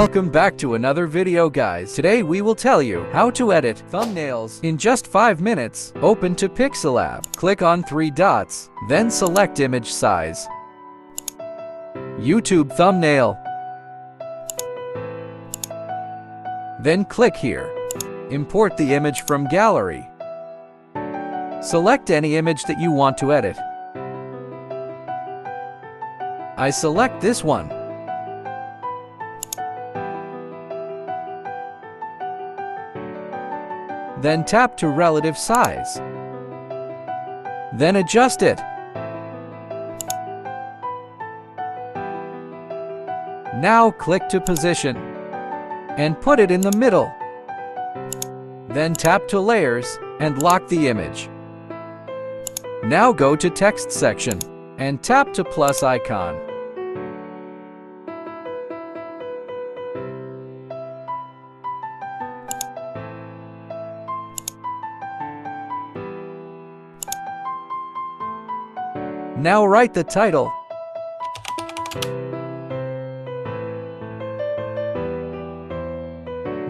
Welcome back to another video guys. Today we will tell you how to edit thumbnails in just 5 minutes. Open to Pixelab. Click on three dots, then select image size. YouTube thumbnail. Then click here. Import the image from gallery. Select any image that you want to edit. I select this one. Then tap to relative size. Then adjust it. Now click to position and put it in the middle. Then tap to layers and lock the image. Now go to text section and tap to plus icon. Now write the title.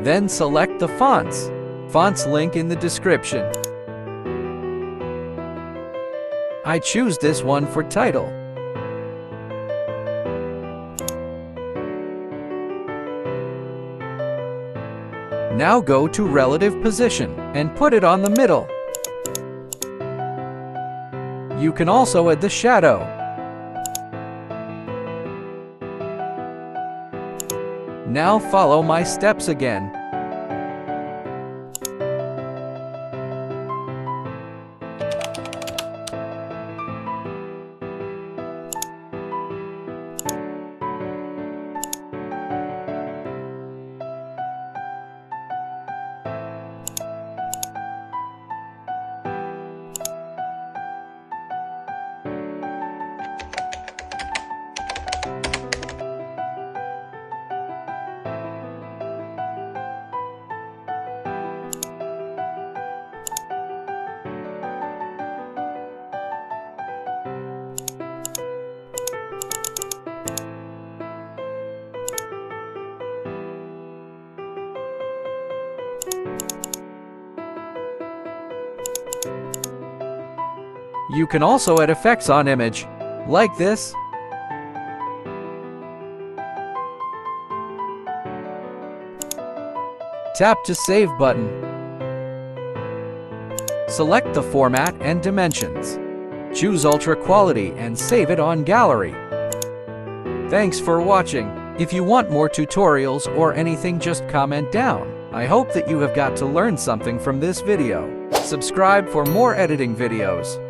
Then select the fonts. Fonts link in the description. I choose this one for title. Now go to relative position and put it on the middle. You can also add the shadow. Now follow my steps again. You can also add effects on image, like this. Tap to Save button. Select the format and dimensions. Choose Ultra Quality and save it on Gallery. Thanks for watching. If you want more tutorials or anything just comment down. I hope that you have got to learn something from this video. Subscribe for more editing videos.